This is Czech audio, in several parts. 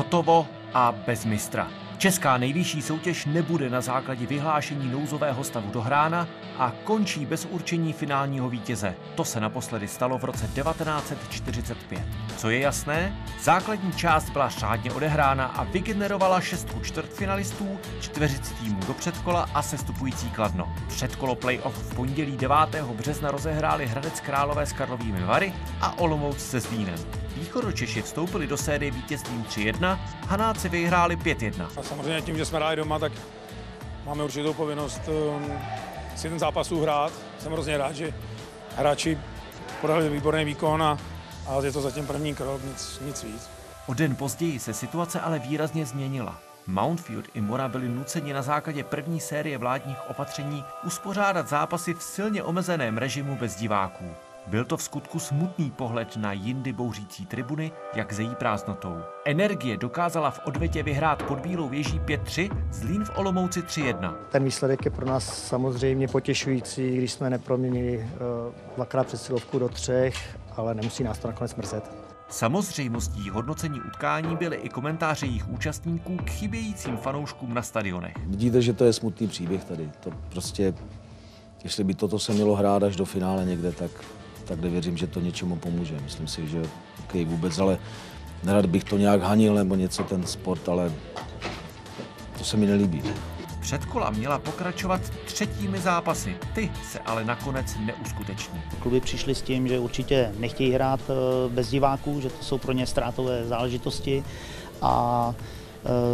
Hotovo a bez mistra. Česká nejvyšší soutěž nebude na základě vyhlášení nouzového stavu dohrána a končí bez určení finálního vítěze. To se naposledy stalo v roce 1945. Co je jasné? Základní část byla řádně odehrána a vygenerovala šestku čtvrtfinalistů, čtveřic týmů do předkola a sestupující Kladno. Předkolo playoff v pondělí 9. března rozehráli Hradec Králové s Karlovými Vary a Olomouc se Zlínem. Východočeši vstoupili do série vítězstvím 3-1, Hanáci vyhráli 5-1. A samozřejmě tím, že jsme hráli doma, tak máme určitou povinnost um, si ten zápas uhrát. Jsem hrozně rád, že hráči podali výborný výkon a, a je to zatím první krok, nic, nic víc. O den později se situace ale výrazně změnila. Mountfield i Mora byli nuceni na základě první série vládních opatření uspořádat zápasy v silně omezeném režimu bez diváků. Byl to v skutku smutný pohled na jindy bouřící tribuny, jak ze její prázdnotou. Energie dokázala v odvetě vyhrát pod Bílou věží 5-3, Zlín v Olomouci 3-1. Ten výsledek je pro nás samozřejmě potěšující, když jsme neproměnili uh, dvakrát přesilovku do třech, ale nemusí nás to nakonec mrzet. Samozřejmostí hodnocení utkání byly i komentáře jejich účastníků k chybějícím fanouškům na stadionech. Vidíte, že to je smutný příběh tady. To prostě, jestli by toto se mělo hrát až do finále někde, tak tak věřím, že to něčemu pomůže. Myslím si, že okay, vůbec, ale nerad bych to nějak hanil nebo něco ten sport, ale to se mi nelíbí. Předkola měla pokračovat třetími zápasy. Ty se ale nakonec neuskuteční. Kluby přišly s tím, že určitě nechtějí hrát eh, bez diváků, že to jsou pro ně ztrátové záležitosti a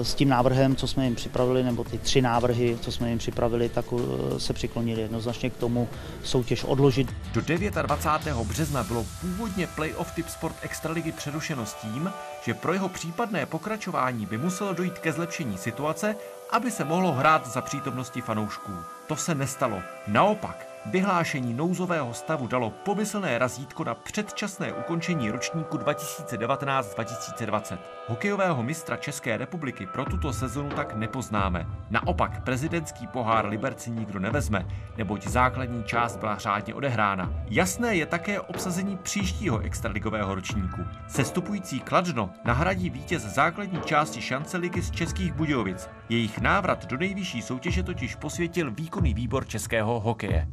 s tím návrhem, co jsme jim připravili, nebo ty tři návrhy, co jsme jim připravili, tak eh, se přiklonili jednoznačně k tomu soutěž odložit. Do 29. března bylo původně playoff typ Sport Extraligy přerušeno s tím, že pro jeho případné pokračování by muselo dojít ke zlepšení situace, aby se mohlo hrát za přítomnosti fanoušků. To se nestalo. Naopak, Vyhlášení nouzového stavu dalo pomyslné razítko na předčasné ukončení ročníku 2019-2020. Hokejového mistra České republiky pro tuto sezonu tak nepoznáme. Naopak prezidentský pohár Liberci nikdo nevezme, neboť základní část byla řádně odehrána. Jasné je také obsazení příštího extraligového ročníku. Sestupující Kladno nahradí vítěz základní části šance ligy z Českých Budějovic. Jejich návrat do nejvyšší soutěže totiž posvětil výkonný výbor českého hokeje.